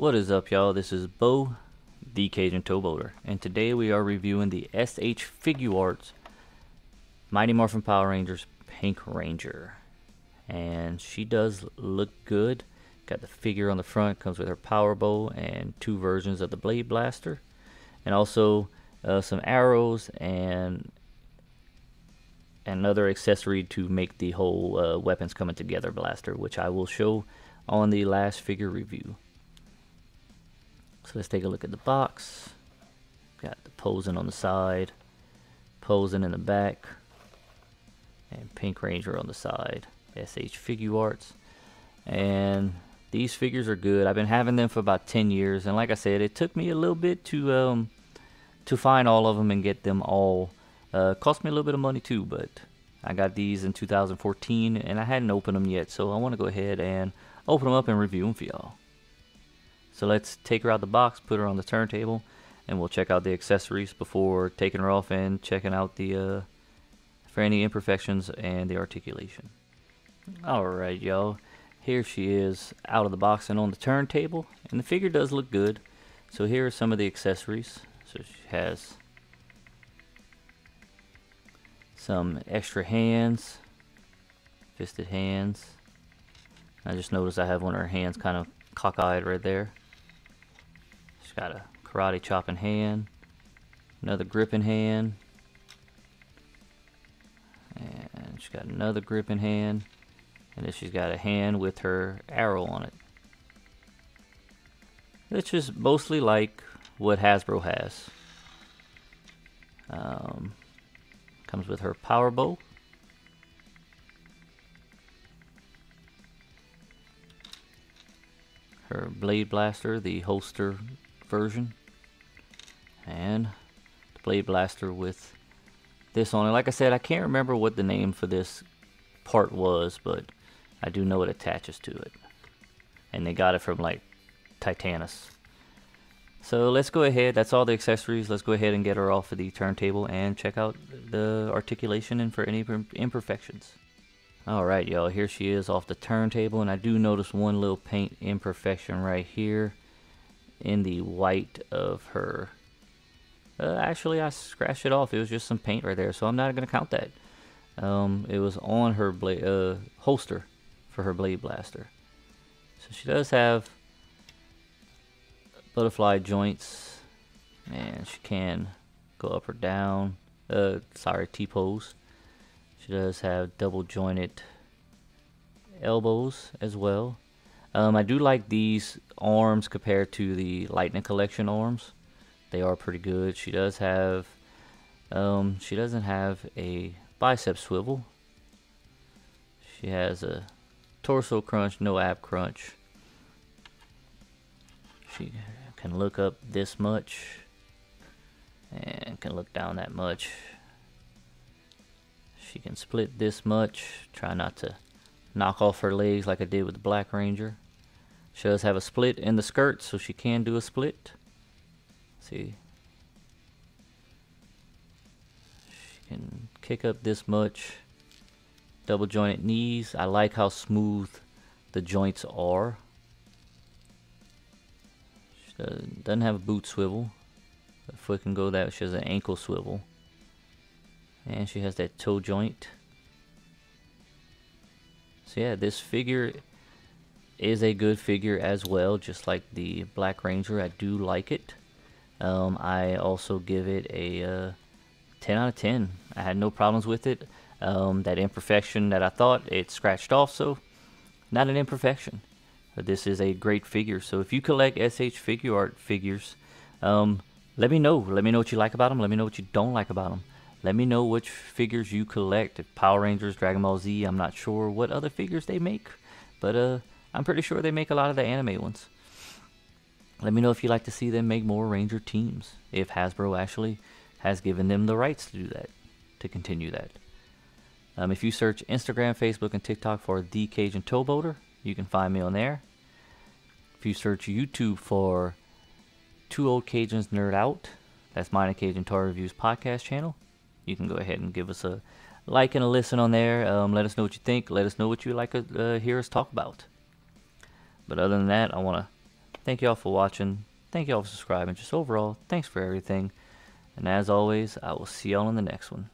What is up, y'all? This is Bo, the Kajun Towboater, and today we are reviewing the SH Figuarts Mighty Morphin Power Rangers Pink Ranger. And she does look good. Got the figure on the front, comes with her power bow and two versions of the Blade Blaster. And also uh, some arrows and another accessory to make the whole uh, weapons coming together blaster, which I will show on the last figure review. So let's take a look at the box. Got the posing on the side, posing in the back, and Pink Ranger on the side. SH Figuarts. And these figures are good. I've been having them for about 10 years, and like I said, it took me a little bit to um, to find all of them and get them all. Uh, cost me a little bit of money too, but I got these in 2014, and I hadn't opened them yet, so I want to go ahead and open them up and review them for y'all. So let's take her out the box, put her on the turntable, and we'll check out the accessories before taking her off and checking out the uh, for any imperfections and the articulation. Alright y'all, here she is out of the box and on the turntable, and the figure does look good. So here are some of the accessories. So she has some extra hands, fisted hands. I just noticed I have one of her hands kind of cockeyed right there. She's got a karate chopping hand, another gripping hand, and she's got another gripping hand, and then she's got a hand with her arrow on it. It's just mostly like what Hasbro has. Um, comes with her power bow. Her blade blaster, the holster version. And the blade blaster with this on it. Like I said, I can't remember what the name for this part was, but I do know it attaches to it. And they got it from like Titanus. So let's go ahead, that's all the accessories. Let's go ahead and get her off of the turntable and check out the articulation and for any imperfections. Alright y'all, here she is off the turntable and I do notice one little paint imperfection right here in the white of her. Uh, actually I scratched it off, it was just some paint right there, so I'm not going to count that. Um, it was on her blade, uh, holster for her blade blaster. So she does have butterfly joints and she can go up or down uh sorry T-pose she does have double jointed elbows as well um, I do like these arms compared to the lightning collection arms they are pretty good she does have um, she doesn't have a bicep swivel she has a torso crunch no ab crunch she can look up this much and can look down that much. She can split this much. Try not to knock off her legs like I did with the Black Ranger. She does have a split in the skirt, so she can do a split. See? She can kick up this much. Double jointed knees. I like how smooth the joints are. Uh, doesn't have a boot swivel. The foot can go that. She has an ankle swivel. And she has that toe joint. So yeah, this figure is a good figure as well, just like the Black Ranger. I do like it. Um, I also give it a uh, 10 out of 10. I had no problems with it. Um, that imperfection that I thought, it scratched off, so not an imperfection But this is a great figure. So if you collect SH Figuarts figures, um, let me know. Let me know what you like about them. Let me know what you don't like about them. Let me know which figures you collect. Power Rangers, Dragon Ball Z, I'm not sure what other figures they make. But uh, I'm pretty sure they make a lot of the anime ones. Let me know if you'd like to see them make more Ranger teams. If Hasbro actually has given them the rights to do that. To continue that. Um, if you search Instagram, Facebook, and TikTok for The Kajun Towboater, you can find me on there. If you search YouTube for Two Old Cajuns Nerd Out, that's mine and Cajun Toy Reviews podcast channel. You can go ahead and give us a like and a listen on there. Um, let us know what you think. Let us know what you like to uh, hear us talk about. But other than that, I want to Thank y'all for watching. Thank y'all for subscribing. Just overall, thanks for everything. And as always, I will see y'all in the next one.